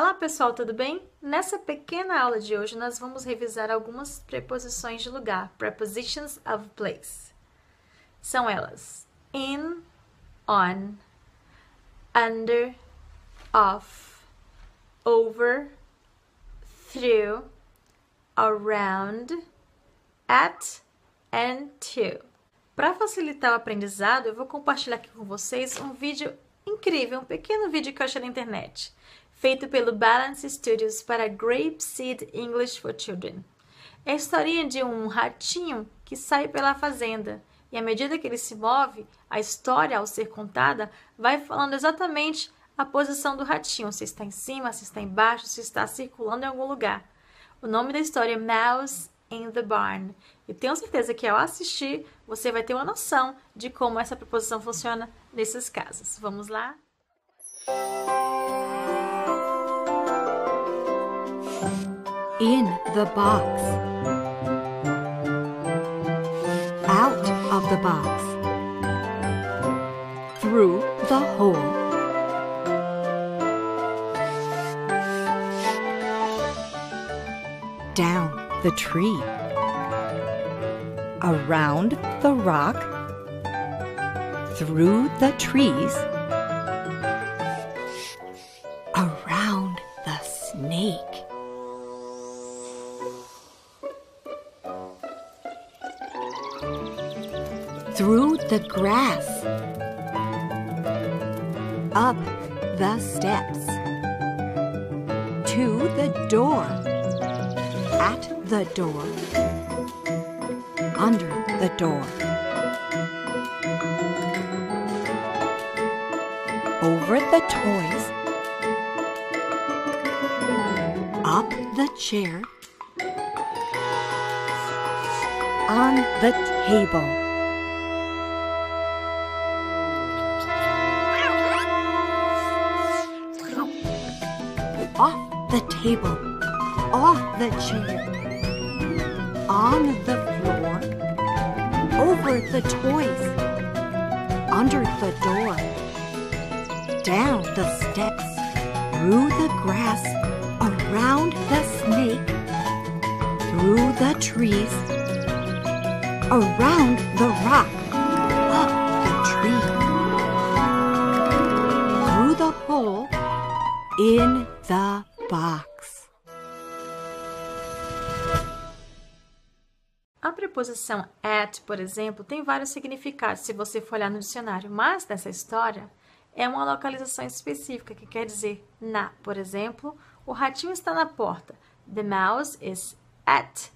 Olá pessoal, tudo bem? Nessa pequena aula de hoje nós vamos revisar algumas preposições de lugar, prepositions of place. São elas in, on, under, off, over, through, around, at and to. Para facilitar o aprendizado, eu vou compartilhar aqui com vocês um vídeo incrível, um pequeno vídeo que eu achei na internet feito pelo Balance Studios para Grape Seed English for Children. É a historinha de um ratinho que sai pela fazenda e à medida que ele se move, a história, ao ser contada, vai falando exatamente a posição do ratinho, se está em cima, se está embaixo, se está circulando em algum lugar. O nome da história é Mouse in the Barn. E tenho certeza que ao assistir, você vai ter uma noção de como essa preposição funciona nesses casos. Vamos lá? In the box. Out of the box. Through the hole. Down the tree. Around the rock. Through the trees. Through the grass, up the steps, to the door, at the door, under the door, over the toys, up the chair, on the table. off the table, off the chair, on the floor, over the toys, under the door, down the steps, through the grass, around the snake, through the trees, around the rock, up the tree, through the hole, in the box. A preposição at, por exemplo, tem vários significados se você for olhar no dicionário, mas nessa história é uma localização específica que quer dizer na. Por exemplo, o ratinho está na porta. The mouse is at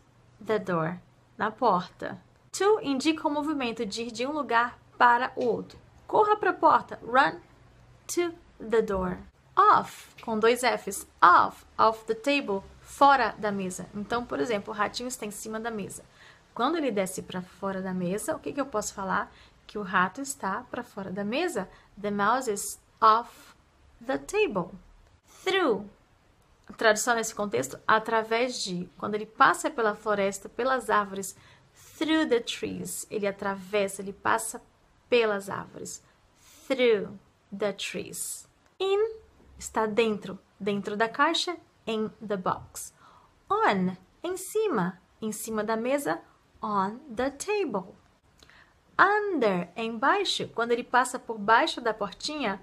the door. Na porta. To indica o movimento de ir de um lugar para o outro. Corra para a porta. Run to the door off, com dois Fs, off, off the table, fora da mesa. Então, por exemplo, o ratinho está em cima da mesa. Quando ele desce para fora da mesa, o que, que eu posso falar? Que o rato está para fora da mesa. The mouse is off the table. Through. Tradução nesse contexto, através de. Quando ele passa pela floresta, pelas árvores, through the trees. Ele atravessa, ele passa pelas árvores. Through the trees. In está dentro, dentro da caixa, in the box. On, em cima, em cima da mesa, on the table. Under, embaixo, quando ele passa por baixo da portinha,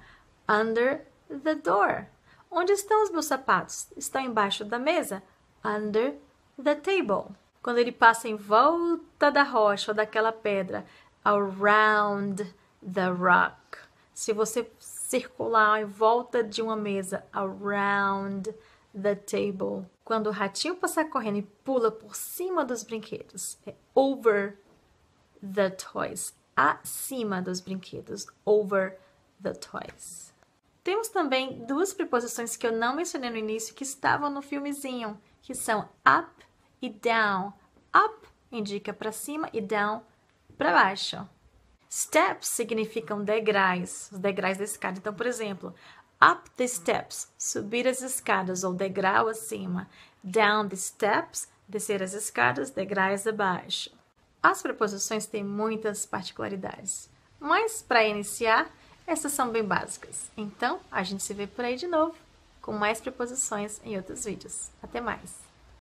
under the door. Onde estão os meus sapatos? Estão embaixo da mesa, under the table. Quando ele passa em volta da rocha ou daquela pedra, around the rock. Se você circular em volta de uma mesa, around the table. Quando o ratinho passar correndo e pula por cima dos brinquedos, é over the toys, acima dos brinquedos, over the toys. Temos também duas preposições que eu não mencionei no início que estavam no filmezinho, que são up e down. Up indica para cima e down para baixo. Steps significam degraus, os degraus da escada. Então, por exemplo, up the steps, subir as escadas ou degrau acima. Down the steps, descer as escadas, degraus abaixo. As preposições têm muitas particularidades, mas para iniciar, essas são bem básicas. Então, a gente se vê por aí de novo. com mais preposições em outros vídeos. Até mais!